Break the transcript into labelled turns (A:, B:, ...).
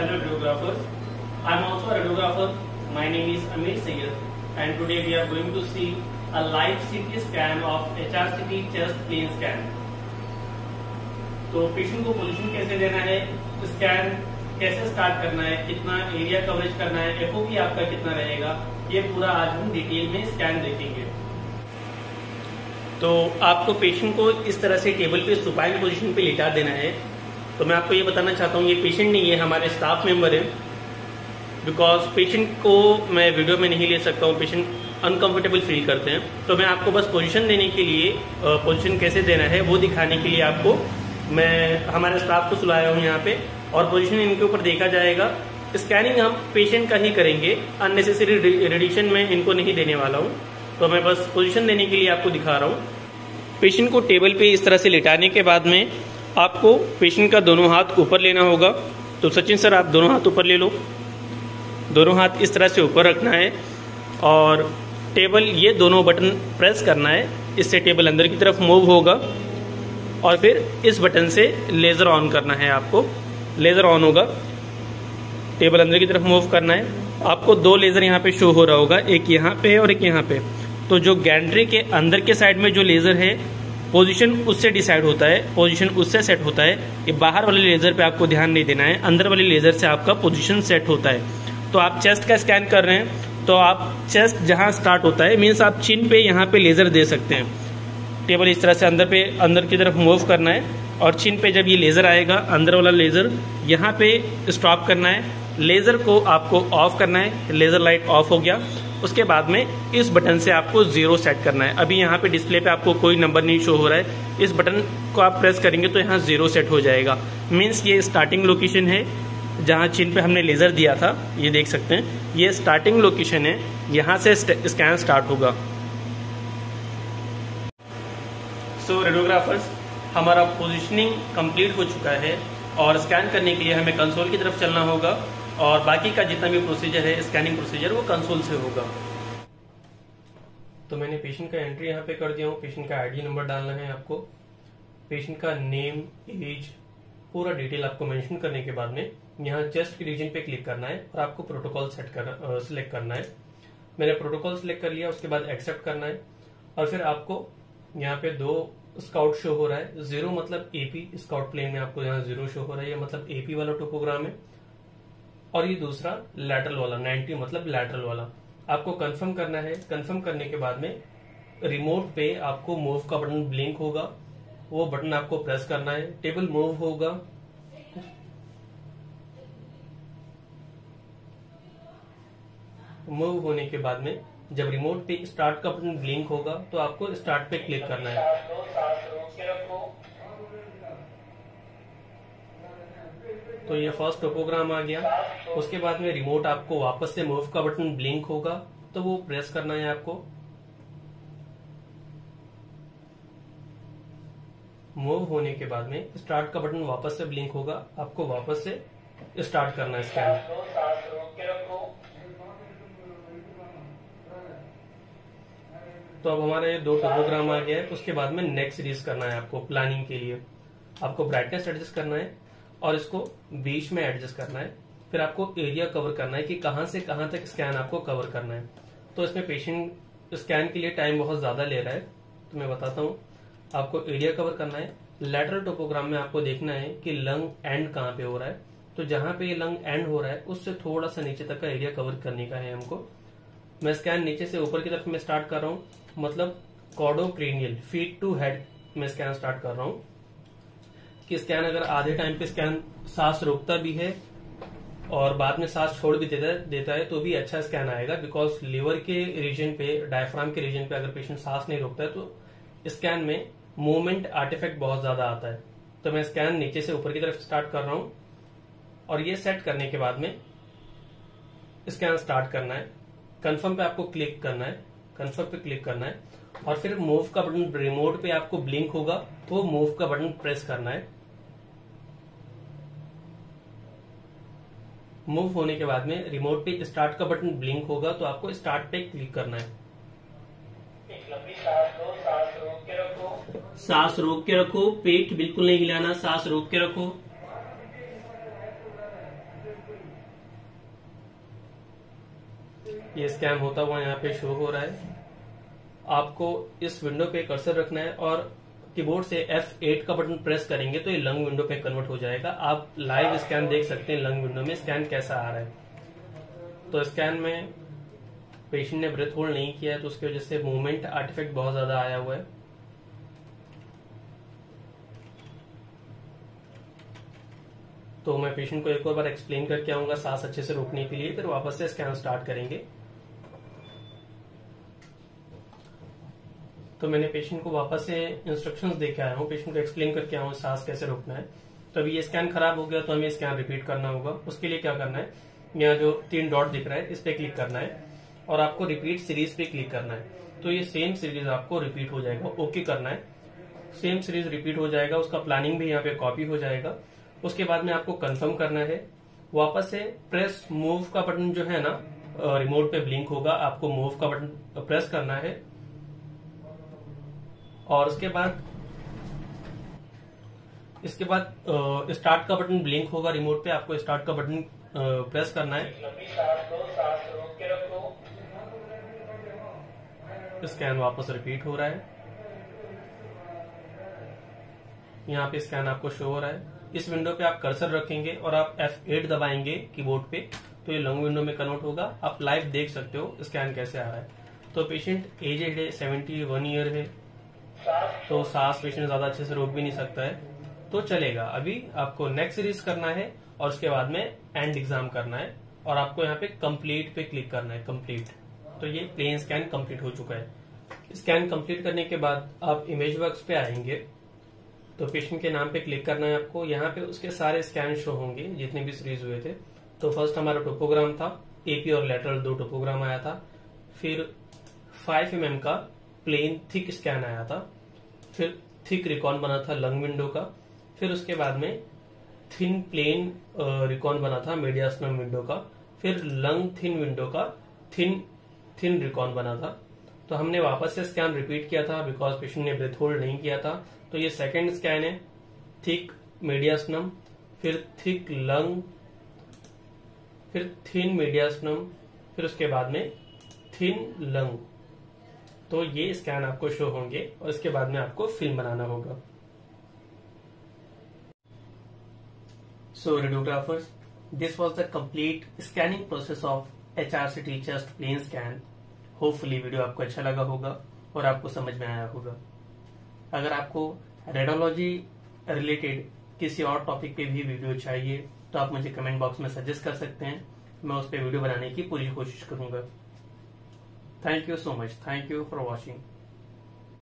A: Hello radiographers. I am also a radiographer. My name is Amir Sayyed and today we are going to see a live CT scan of HRCT chest plane scan. तो patient को position कैसे देना है scan कैसे start करना है कितना area coverage करना है एफओपी आपका कितना रहेगा ये पूरा आज हम डिटेल में स्कैन देखेंगे तो आपको पेशेंट को इस तरह से टेबल पे सुपाइन पोजीशन पे लिटा देना है तो मैं आपको ये बताना चाहता हूँ, ये पेशेंट नहीं है, हमारे स्टाफ मेंबर है। बिकॉज़ पेशेंट को मैं वीडियो में नहीं ले सकता हूँ पेशेंट अनकंफर्टेबल फील करते हैं। तो मैं आपको बस पोजीशन देने के लिए पोजीशन कैसे देना है, वो दिखाने के लिए आपको मैं हमारे स्टाफ को सुलाया हूँ यहाँ पे। और पोजीशन इनके ऊपर देखा जाएगा। स्कैनिंग हम पेशेंट का ही करेंगे अननेसेसरी रेडिएशन में इनको नहीं देने वाला हूँ। तो मैं बस पोजीशन देने के लिए आपको दिखा रहा हूँ। पेशेंट को टेबल पे इस तरह से लिटाने के बाद में आपको पेशेंट का दोनों हाथ ऊपर लेना होगा। तो सचिन सर, आप दोनों हाथ ऊपर ले लो। दोनों हाथ इस तरह से ऊपर रखना है और टेबल, ये दोनों बटन प्रेस करना है। इससे टेबल अंदर की तरफ़ मूव होगा और फिर इस बटन से लेज़र ऑन करना है आपको। लेज़र ऑन होगा। टेबल अंदर की तरफ़ मूव करना है। आपको दो लेज़र यहाँ पे शो हो रहा होगा, एक यहाँ पे और एक यहाँ पे। तो जो गैंड्री के अंदर के साइड में जो लेज़र है पोजीशन उससे डिसाइड होता है पोजीशन उससे सेट होता है कि बाहर वाले लेजर पे आपको ध्यान नहीं देना है, अंदर वाले लेजर से आपका पोजीशन सेट होता है। तो आप चेस्ट का स्कैन कर रहे हैं तो आप चेस्ट जहाँ स्टार्ट होता है मीन्स आप चिन पे यहाँ पे लेजर दे सकते हैं। टेबल इस तरह से अंदर पे, अंदर की तरफ़ मूव करना है और चिन पे जब ये लेजर आएगा, अंदर वाला लेजर यहाँ पे स्टॉप करना है। लेजर को आपको ऑफ़ करना है लेजर लाइट ऑफ़ हो गया। उसके बाद में इस बटन से आपको ज़ीरो सेट करना है। अभी यहाँ पे डिस्प्ले पे आपको कोई नंबर नहीं शो हो रहा है। इस बटन को आप प्रेस करेंगे तो यहाँ ज़ीरो सेट हो जाएगा। मीन्स ये स्टार्टिंग लोकेशन है जहाँ चिन पे हमने लेजर दिया था ये देख सकते हैं। ये स्टार्टिंग लोकेशन है यहाँ से स्कैन स्टार्ट होगा। सो so, रेडियोग्राफर्स हमारा पोजिशनिंग कंप्लीट हो चुका है और स्कैन करने के लिए हमें कंसोल की तरफ़ चलना होगा। और बाकी का जितना भी प्रोसीजर है स्कैनिंग प्रोसीजर वो कंसोल से होगा। तो मैंने पेशेंट का एंट्री यहाँ पे कर दिया हूँ। पेशेंट का आईडी नंबर डालना है आपको। पेशेंट का नेम एज पूरा डिटेल आपको मेंशन करने के बाद में यहाँ चेस्ट के रीजन पे क्लिक करना है और आपको प्रोटोकॉल सेट कर सिलेक्ट करना है। मैंने प्रोटोकॉल सिलेक्ट कर लिया, उसके बाद एक्सेप्ट करना है। और फिर आपको यहाँ पे दो स्काउट शो हो रहा है। ज़ीरो मतलब एपी स्काउट प्लेन में आपको यहाँ ज़ीरो शो हो रहा है। मतलब एपी वाला टोपोग्राम है। और ये दूसरा लैटरल वाला 90 मतलब लैटरल वाला। आपको कंफर्म करना है। कंफर्म करने के बाद में रिमोट पे आपको मूव का बटन ब्लिंक होगा। वो बटन आपको प्रेस करना है। टेबल मूव होगा। मूव होने के बाद में जब रिमोट पे स्टार्ट का बटन ब्लिंक होगा तो आपको स्टार्ट पे क्लिक करना है। तो ये फ़र्स्ट टोपोग्राम आ गया। उसके बाद में रिमोट आपको वापस से मूव का बटन ब्लिंक होगा। तो वो प्रेस करना है आपको। मूव होने के बाद में स्टार्ट का बटन वापस से ब्लिंक होगा। आपको वापस से स्टार्ट करना है स्कैन तो अब हमारा ये दो टोपोग्राम आ गया है। उसके बाद में नेक्स्ट सीरीज़ करना है आपको प्लानिंग के लिए। आपको ब्राइटनेस एडजस्ट करना है। और इसको बीच में एडजस्ट करना है। फिर आपको एरिया कवर करना है कि कहाँ से कहाँ तक स्कैन आपको कवर करना है। तो इसमें पेशेंट स्कैन के लिए टाइम बहुत ज़्यादा ले रहा है। तो मैं बताता हूँ। आपको एरिया कवर करना है। लेटरल टोपोग्राम में आपको देखना है कि लंग एंड कहाँ पे हो रहा है। तो जहाँ पे ये लंग एंड हो रहा है, उससे थोड़ा सा नीचे तक का एरिया कवर करने का है हमको। मैं स्कैन नीचे से ऊपर की तरफ़ में स्टार्ट कर रहा हूँ। मतलब कॉडोक्रेनियल फीट टू हेड में स्कैन स्टार्ट कर रहा हूँ। कि स्कैन अगर आधे टाइम पे स्कैन सांस रोकता भी है और बाद में सांस छोड़ भी देता देता है तो भी अच्छा स्कैन आएगा बिकॉज़ लिवर के रीजन पे डायफ्राम के रीजन पे अगर पेशेंट सांस नहीं रोकता है तो स्कैन में मूवमेंट आर्टिफेक्ट बहुत ज़्यादा आता है। तो मैं स्कैन नीचे से ऊपर की तरफ़ स्टार्ट कर रहा हूँ और ये सेट करने के बाद में स्कैन स्टार्ट करना है। कन्फर्म पे आपको क्लिक करना है कन्फर्म पे क्लिक करना है और फिर मूव का बटन रिमोट पे आपको ब्लिंक होगा तो मूव का बटन प्रेस करना है। मूव होने के बाद में रिमोट पे स्टार्ट का बटन ब्लिंक होगा तो आपको स्टार्ट पे क्लिक करना है। सांस रोक के रखो, पेट बिल्कुल नहीं हिलाना, सांस रोक के रखो। ये स्कैम होता हुआ यहाँ पे शो हो रहा है। आपको इस विंडो पे कर्सर रखना है और कीबोर्ड से F8 का बटन प्रेस करेंगे तो ये लंग विंडो पे कन्वर्ट हो जाएगा। आप लाइव स्कैन देख सकते हैं लंग विंडो में स्कैन कैसा आ रहा है। तो स्कैन में पेशेंट ने ब्रेथ होल्ड नहीं किया है तो उसकी वजह से मूवमेंट आर्टिफेक्ट बहुत ज़्यादा आया हुआ है। तो मैं पेशेंट को एक और बार एक्सप्लेन करके आऊँगा सांस अच्छे से रोकने के लिए, फिर वापस से स्कैन स्टार्ट करेंगे। तो मैंने पेशेंट को वापस से इंस्ट्रक्शंस दे के आया हूँ। पेशेंट को एक्सप्लेन करके आया हूँ सांस कैसे रोकना है। तो अभी ये स्कैन खराब हो गया तो हमें स्कैन रिपीट करना होगा। उसके लिए क्या करना है? यहाँ जो तीन डॉट दिख रहा है, इस पे क्लिक करना है और आपको रिपीट सीरीज़ पे क्लिक करना है। तो ये सेम सीरीज़ आपको रिपीट हो जाएगा। ओके करना है। सेम सीरीज़ रिपीट हो जाएगा। उसका प्लानिंग भी यहाँ पे कॉपी हो जाएगा। उसके बाद में आपको कंफर्म करना है। वापस से प्रेस मूव का बटन जो है ना रिमोट पे ब्लिंक होगा। आपको मूव का बटन प्रेस करना है। और उसके बाद, इसके बाद स्टार्ट का बटन ब्लिंक होगा रिमोट पे आपको स्टार्ट का बटन प्रेस करना है। स्कैन वापस रिपीट हो रहा है। यहाँ पे स्कैन आपको शो हो रहा है। इस विंडो पे आप कर्सर रखेंगे और आप F8 दबाएँगे कीबोर्ड पे तो ये लॉन्ग विंडो में कन्वर्ट होगा। आप लाइव देख सकते हो स्कैन कैसे आ रहा है। तो पेशेंट एजेड है सेवेंटी वन ईयर है। तो सांस पेशेंट ज़्यादा अच्छे से रोक भी नहीं सकता है। तो चलेगा, अभी आपको नेक्स्ट सीरीज़ करना है और उसके बाद में एंड एग्ज़ाम करना है और आपको यहाँ पे कंप्लीट पे क्लिक करना है कंप्लीट तो ये प्लेन स्कैन कंप्लीट हो चुका है। स्कैन कंप्लीट करने के बाद आप इमेज वर्क पे आएँगे। तो पेशेंट के नाम पे क्लिक करना है आपको। यहाँ पे उसके सारे स्कैन शो होंगे, जितने भी सीरीज़ हुए थे। तो फ़र्स्ट हमारा टोपोग्राम था एपी और लेटरल दो टोपोग्राम आया था। फिर फाइव एम का प्लेन थिक स्कैन आया था, फिर थिक रिकॉन बना था लंग विंडो का, फिर उसके बाद में थिन प्लेन रिकॉन बना था मीडियास्नम विंडो का, फिर लंग थिन विंडो का थिन थिन रिकॉन बना था। तो हमने वापस से स्कैन रिपीट किया था बिकॉज़ पेशेंट ने ब्रेथ होल्ड नहीं किया था। तो ये सेकेंड स्कैन है थिक मीडियास्नम फिर थिक लंग फिर थिन मीडियास्नम फिर उसके बाद में थिन लंग तो ये स्कैन आपको शो होंगे और इसके बाद में आपको फ़िल्म बनाना होगा। सो radiographers this was the complete scanning process of H R C T chest plane scan hopefully video आपको अच्छा लगा होगा और आपको समझ में आया होगा। अगर आपको रेडोलॉजी रिलेटेड किसी और टॉपिक पे भी वीडियो चाहिए तो आप मुझे कमेंट बॉक्स में सजेस्ट कर सकते हैं। मैं उस पर वीडियो बनाने की पूरी कोशिश करूँगा। Thank you so much. Thank you for watching.